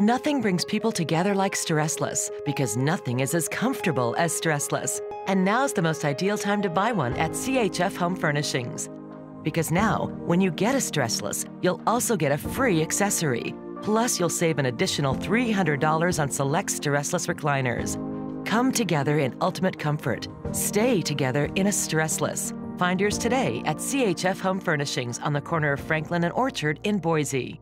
Nothing brings people together like Stressless because nothing is as comfortable as Stressless. And now's the most ideal time to buy one at CHF Home Furnishings. Because now, when you get a Stressless, you'll also get a free accessory. Plus, you'll save an additional $300 on select Stressless recliners. Come together in ultimate comfort. Stay together in a Stressless. Find yours today at CHF Home Furnishings on the corner of Franklin and Orchard in Boise.